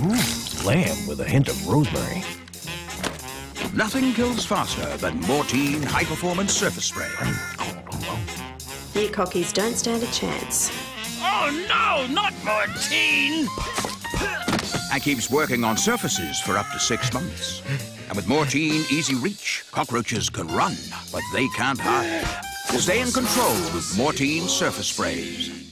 Mmm, lamb with a hint of rosemary. Nothing kills faster than Mortein High Performance Surface Spray. You cockies don't stand a chance. Oh no, not Mortein! And keeps working on surfaces for up to six months. And with Mortein Easy Reach, cockroaches can run, but they can't hide. Stay in control with Mortein Surface Sprays.